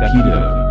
Dapido.